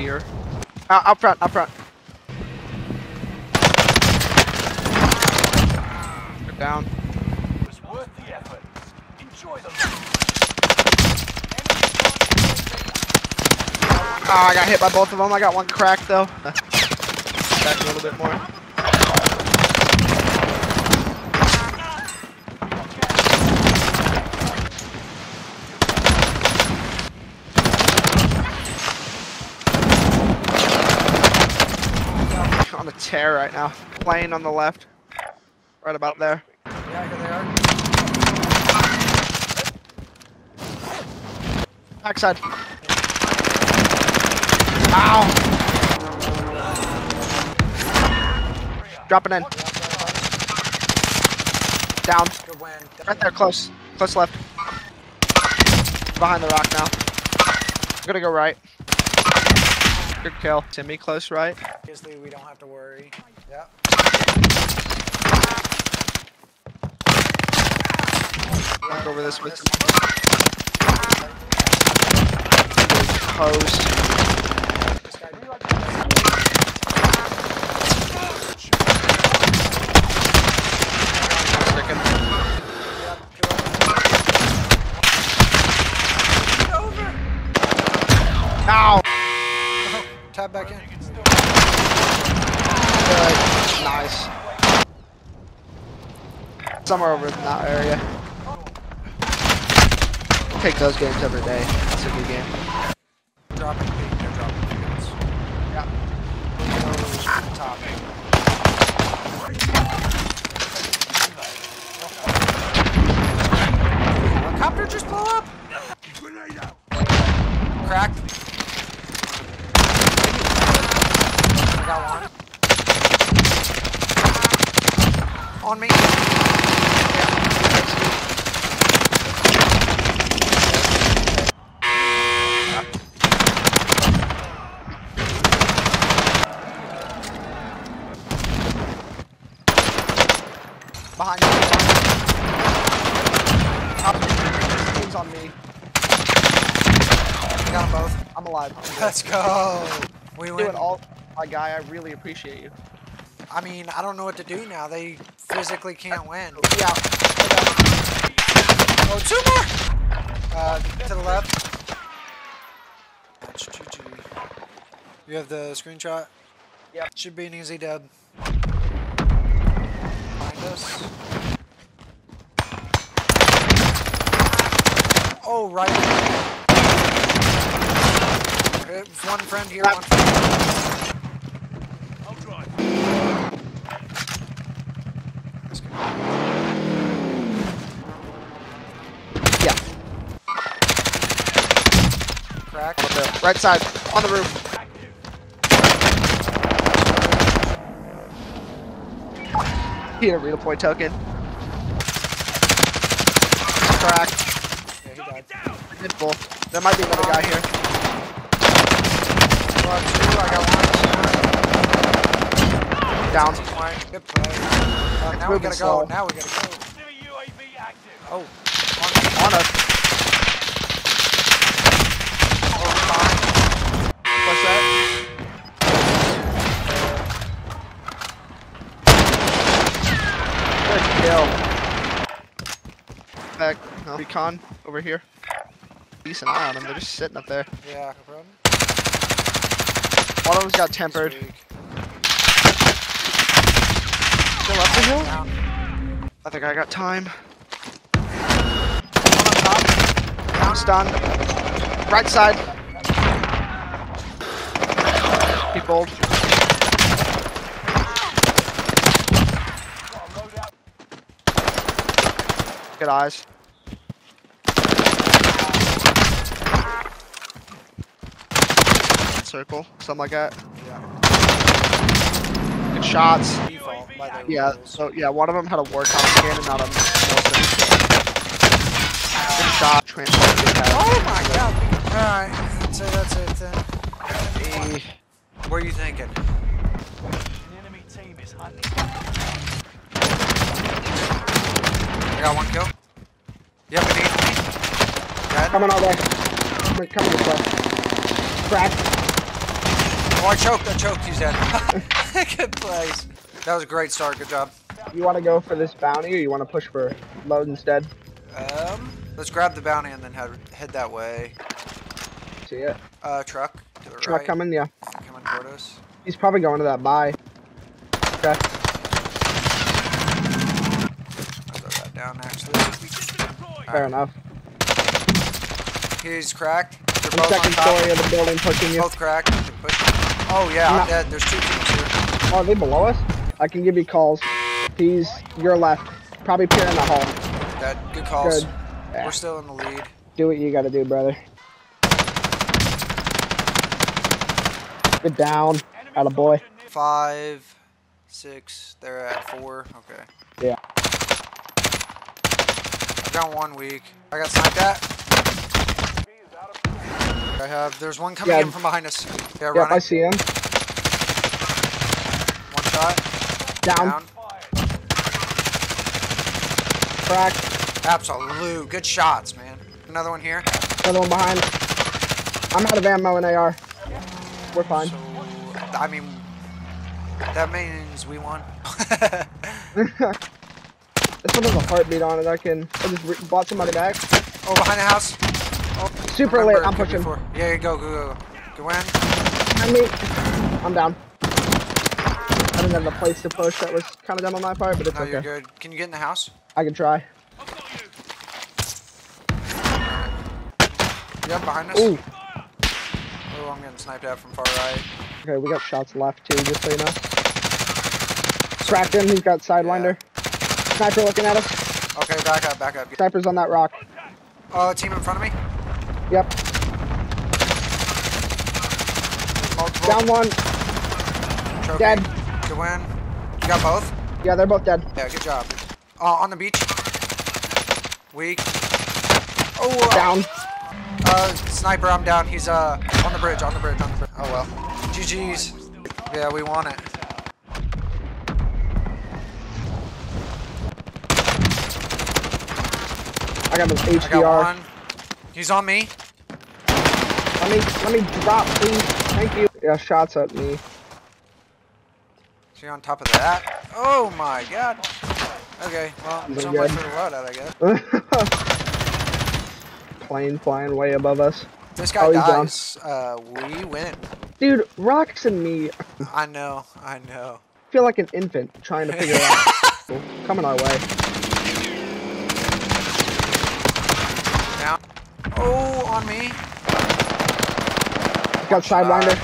here. Out, out front, out front. They're down. It was worth the effort. Enjoy the Oh, I got hit by both of them. I got one crack though. Back a little bit more. On a tear right now. Plane on the left. Right about there. Yeah, here they are. Backside. Ow! Dropping in. Down. Right there, close. Close left. Behind the rock now. I'm gonna go right. Good kill. Timmy close right. Obviously, we don't have to worry. Yeah. Walk over this with Post. This guy. Sticking. Yep. Get over. Ow! Oh, tab back in. Good. Nice. Somewhere over in that area. Take those games every day. It's a good game. Dropping B. They're dropping fields. Yeah. Goes top. Helicopter just blew up. Cracked. I got On me. Behind. Team's on me. I got them both. I'm alive. I'm. Let's go. We Do win. all, my guy. I really appreciate you. I mean, I don't know what to do now. They physically can't win. Yeah. Oh, two more! Uh, to the left. That's GG. You have the screenshot? Yeah. Should be an easy dub. Behind us. Oh, right. Okay, One friend here, one friend. I'll drive. Yeah. Crack. On the right side. On the roof. He had a redeploy token. Cracked. Yeah, he died. Hit both. There might be another guy here. Well, two, I got one. Down. Fine, good play. Uh, now we moving gotta slow. go. Now we gotta go. Enemy UAV. Oh, On us. oh, fine. What's that? Good kill. Back. No. Recon over here. Decent eye on them. They're just sitting up there. Yeah, no problem. One of them's got tempered. Still up the hill? Down. I think I got time. One on top. Down, stun. Right side. Keep bold. Good eyes. Circle, something like that. Yeah. Good shots. Default Yeah, rules. so yeah, one of them had a Warcom scan and not a Wilson scan. Good shot, transport. Oh my god. Alright, I'd that's it then. Eh, What are you thinking? An enemy team is hunting. I got one kill. Yep, it needs me. Coming all day. Coming, coming this way. Crack. Oh, I choked. I choked. He's dead. Good plays. That was a great start. Good job. You want to go for this bounty, or you want to push for load instead? Um, let's grab the bounty and then head head that way. See it? Uh, truck to the Truck right. coming, yeah. Coming toward us. He's probably going to that buy. Okay. I'll throw that down actually. Fair enough. He's cracked. They're on second story of the building pushing you. Both cracked. Oh yeah, I'm No. dead. There's two teams here. Oh, are they below us? I can give you calls. He's your left. Probably peer in the hall. Dead. Good calls. Good. Yeah. We're still in the lead. Do what you gotta do, brother. Get down. Out of boy. Five, six. They're at four. Okay. Yeah. I got one weak. I got sniped at. I have. There's one coming Yeah. in from behind us. Yeah, Yep, running. I see him. One shot. Down. Down. Crack. Absolute. Good shots, man. Another one here. Another one behind. I'm out of ammo in AR. We're fine. So, I mean, that means we won. this one has a heartbeat on it. I can. I just bought somebody back. oh, behind the house. Super Remember, late. I'm it could be pushing. Yeah, go, go, go. Go in. I mean, I'm down. I didn't have the place to push. That was kind of dumb on my part, but it's No, you're good. Can you get in the house? I can try. Yeah, behind us. Ooh. Oh, I'm getting sniped at from far right. Okay, we got shots left too, just so you know. Cracked him. He's got sidewinder. Sniper looking at us. Okay, back up, back up. Sniper's on that rock. Oh, team in front of me. Yep. Multiple. Down one. Trophy. Dead. To win. You got both? Yeah, they're both dead. Yeah, good job. Uh, on the beach. Weak. Oh, uh, Down. Uh, sniper, I'm down. He's uh on the bridge, on the bridge, on the bridge. Oh well. GG's. Yeah, we won it. I got this I got HDR. one. He's on me. Let me let me drop, please. Thank you. Yeah, shots at me. Is he on top of that? Oh my god. Okay, well, so much for the loadout, I guess. Plane flying way above us. This guy Oh, dies. Uh, we win. Dude, rocks and me I know, I know. feel like an infant trying to figure it out. Coming our way. Down. Oh, on me. Got sidewinder.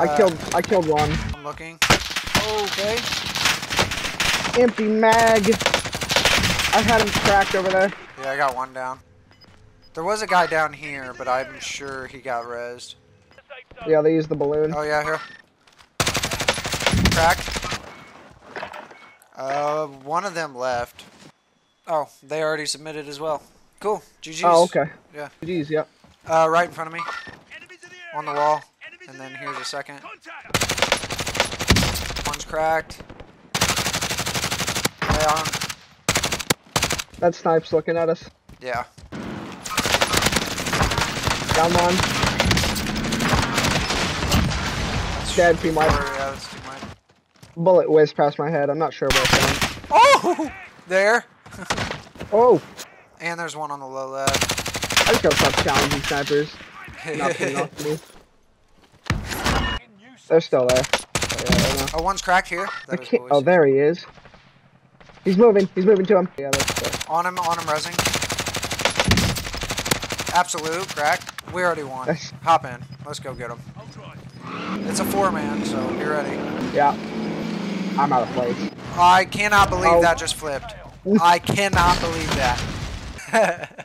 I Uh, killed I killed one. I'm looking. Okay. Empty mag. I had him cracked over there. Yeah, I got one down. There was a guy down here, but I'm sure he got rezzed. Yeah, they used the balloon. Oh yeah, here. Cracked. Uh, one of them left. Oh, they already submitted as well. Cool. GG's. Oh, okay. Yeah. Jeez, yep. Uh, right in front of me. On the wall. And then here's a second. One's cracked. Lay on. That snipe's looking at us. Yeah. Down one. Dead, team Or, wipe. yeah, that's too much. Bullet whizzed past my head. I'm not sure where it's going. Oh! There. Oh! And there's one on the low left. I just gotta stop challenging snipers. Not putting off me. They're still there. Oh, yeah, oh, one's cracked here. I That is can't. boys. Oh, there he is. He's moving. He's moving to him. Yeah. On him, on him, resing. Absolute, crack. We already won. Hop in. Let's go get him. It's a four man, so be ready. Yeah. I'm out of place. I cannot believe Oh. that just flipped. I cannot believe that.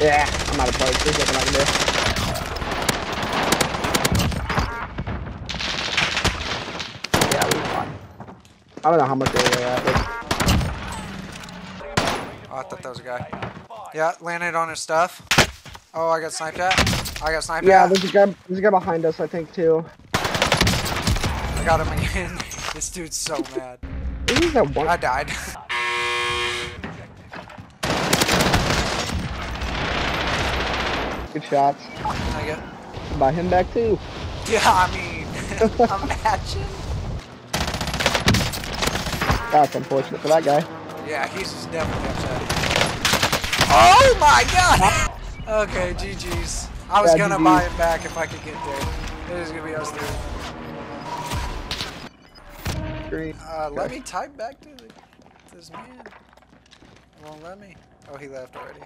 Yeah, I'm out of place. There's nothing I can do. Yeah, we won. I don't know how much they were at, Oh, I thought that was a guy. Yeah, landed on his stuff. Oh, I got sniped at. I got sniped yeah, at. there's a guy. There's a guy behind us, I think, too. I got him again. this dude's so mad. One? I died. Good shots. I get. Buy him back too. Yeah, I mean, imagine. That's unfortunate for that guy. Yeah, he's just definitely upset. Oh my god! Okay, GG's. I was Yeah, gonna buy him back if I could get there. It was gonna be us three. Green. Uh, let me type back to the, this man. It won't let me. Oh, he left already.